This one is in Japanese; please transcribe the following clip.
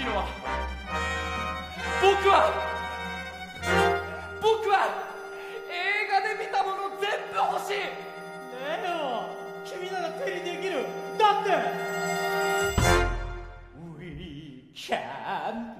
しいのは。僕は僕は映画で見たもの全部欲しい。ねえよ。君なら手にできる。だって。We can